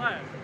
left.